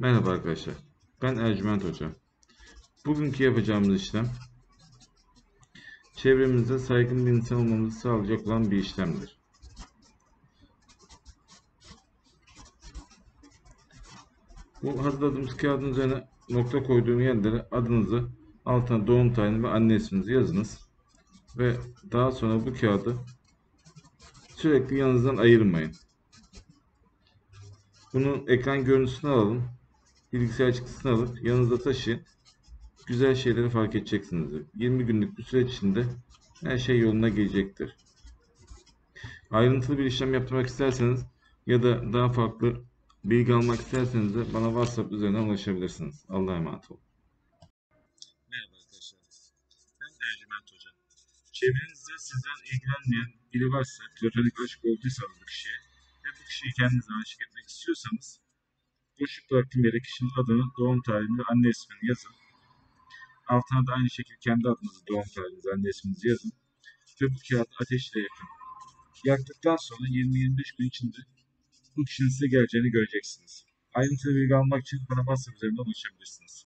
Merhaba arkadaşlar. Ben Ercüment Hoca. Bugünkü yapacağımız işlem çevremizde saygın bir insan olmamızı sağlayacak olan bir işlemdir. Bu hazırladığımız kağıdın üzerine nokta koyduğum yerlere adınızı, altına doğum tarihini ve anne isminizi yazınız. Ve daha sonra bu kağıdı sürekli yanınızdan ayırmayın. Bunun ekran görüntüsünü alalım. Bilgisayar çıktısını alıp yanınızda taşıyın. Güzel şeyleri fark edeceksiniz. 20 günlük bir süreç içinde her şey yoluna gelecektir. Ayrıntılı bir işlem yaptırmak isterseniz ya da daha farklı bilgi almak isterseniz de bana WhatsApp üzerinden ulaşabilirsiniz. Allah'a emanet olun. Merhaba arkadaşlar. Ben Ercüment Hoca. Çevrenizde sizden ilgilenmeyen biri varsa, platonik aşık olduysanız bu kişiye ve bu kişiyi kendinize aşık etmek istiyorsanız boşluk bıraktığım yere kişinin adını, doğum tarihini anne ismini yazın. Altına da aynı şekilde kendi adınızı, doğum tarihinizi, anne isminizi yazın. Ve bu kağıdı ateşle yakın. Yaktıktan sonra 20-25 gün içinde bu kişinin size geleceğini göreceksiniz. Ayrıntılı bilgi almak için bana WhatsApp üzerinden ulaşabilirsiniz.